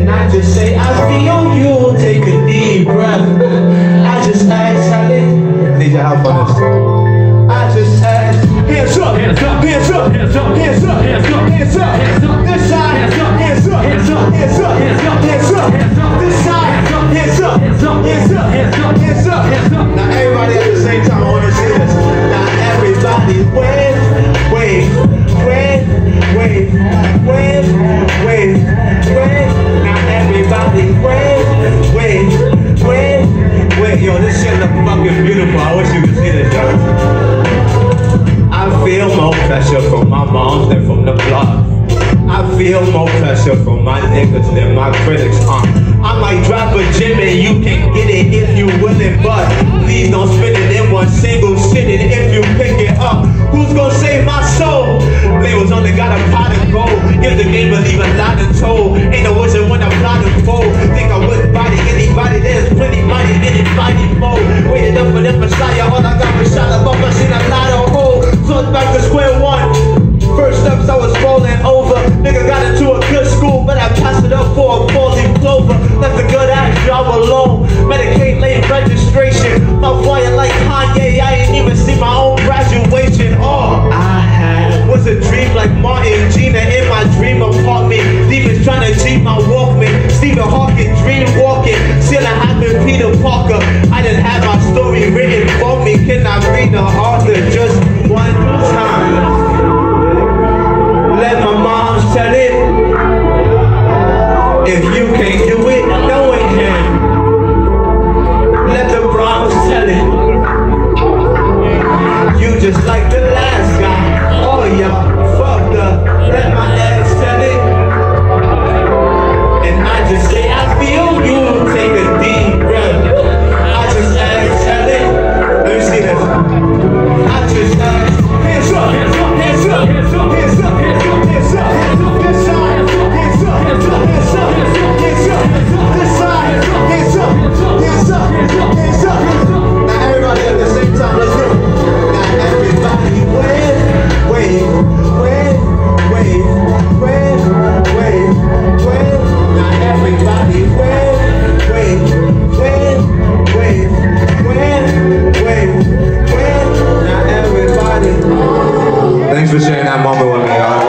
and I just say I feel you. Take a deep breath. I just ask, I need your help on this. I just ask, hands up, hands up, hands up, hands up, hands up, hands up, hands up, hands up, this side, hands up, hands up, hands up. I feel more pressure from my mom than from the block. I feel more pressure from my niggas than my critics are. I might drop a gym and you can get it if you willing, but please don't spend it in one single sitting if you pick it up. Who's gonna save my soul? Labels only got a pot of gold. Give the game, believe a lot of told. mighty foe waited up for the messiah All I got was shot above I seen a lotto roll Close back to square one. First steps I was rolling over. Nigga got into a good school But I passed it up for just have my story written for me. Can I read the author just one time? Let my mom tell it. If you can't moment with me,